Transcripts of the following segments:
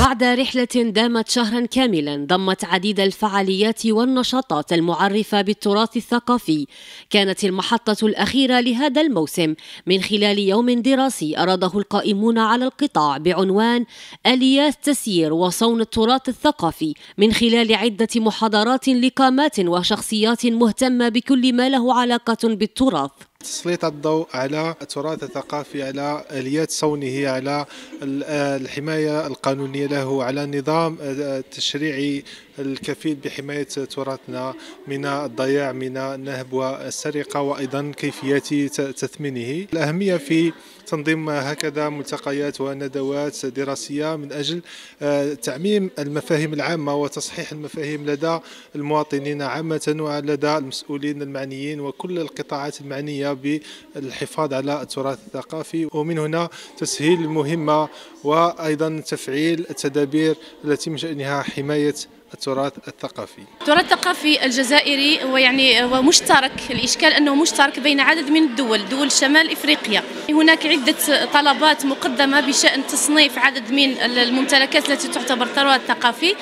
بعد رحلة دامت شهرا كاملا ضمت عديد الفعاليات والنشاطات المعرفة بالتراث الثقافي. كانت المحطة الأخيرة لهذا الموسم من خلال يوم دراسي أراده القائمون على القطاع بعنوان آليات تسيير وصون التراث الثقافي من خلال عدة محاضرات لقامات وشخصيات مهتمة بكل ما له علاقة بالتراث. تسليط الضوء على التراث الثقافي على اليات صونه على الحماية القانونية له على النظام التشريعي الكفيل بحماية تراثنا من الضياع من النهب والسرقه وأيضا كيفيه تثمينه. الأهمية في تنظيم هكذا ملتقيات وندوات دراسية من أجل آه، تعميم المفاهيم العامة وتصحيح المفاهيم لدى المواطنين عامة ولدى المسؤولين المعنيين وكل القطاعات المعنية بالحفاظ على التراث الثقافي. ومن هنا تسهيل المهمة وأيضا تفعيل التدابير التي من شأنها حماية التراث الثقافي. التراث الثقافي الجزائري هو يعني هو مشترك الإشكال أنه مشترك بين عدد من الدول دول شمال إفريقيا. هناك عدة طلبات مقدمة بشأن تصنيف عدد من الممتلكات التي تعتبر تراث ثقافي.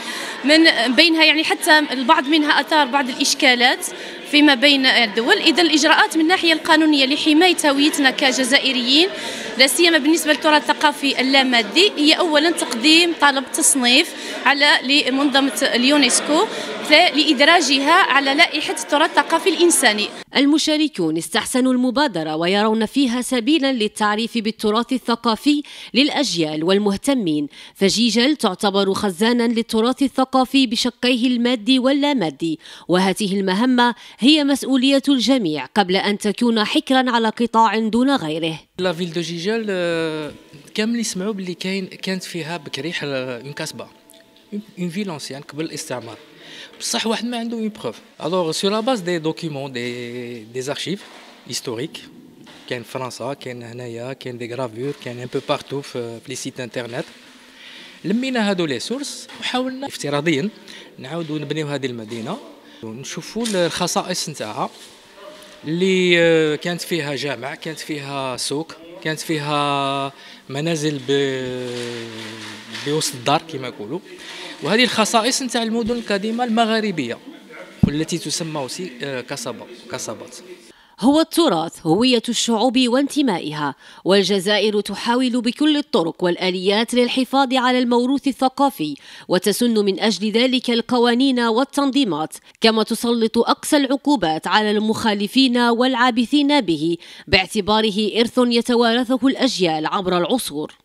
من بينها يعني حتى البعض منها أثار بعض الإشكالات. فيما بين الدول. إذا الإجراءات من الناحيه القانونية لحماية هويتنا كجزائريين لا سيما بالنسبة للتراث الثقافي اللامادي هي اولا تقديم طلب تصنيف على لمنظمة اليونسكو لإدراجها على لائحة التراث الثقافي الإنساني. المشاركون استحسنوا المبادرة ويرون فيها سبيلا للتعريف بالتراث الثقافي للأجيال والمهتمين. فجيجل تعتبر خزانا للتراث الثقافي بشقيه المادي واللامادي وهذه المهمة هي مسؤولية الجميع قبل أن تكون حكرا على قطاع دون غيره. la ville de جيجل كامل يسمعوا باللي كاين كانت فيها بكري une casbah une ville ancienne قبل الاستعمار. بصح واحد ما عنده une preuve alors sur la base des documents des des archives historiques كاين فرنسا كاين هنايا كاين des gravures كاين un peu partout في les sites internet لمينا هادو les sources وحاولنا افتراضيا نعاودوا نبنيو هذه المدينة. ونشوفوا الخصائص نتاعها. اللي كانت فيها جامع كانت فيها سوق كانت فيها منازل بوسط الدار كما يقولوا. وهذه الخصائص نتاع المدن القديمة المغاربية والتي تسمى كسبة كسبات هو التراث هوية الشعوب وانتمائها والجزائر تحاول بكل الطرق والآليات للحفاظ على الموروث الثقافي وتسن من أجل ذلك القوانين والتنظيمات كما تسلط أقصى العقوبات على المخالفين والعابثين به باعتباره إرث يتوارثه الأجيال عبر العصور.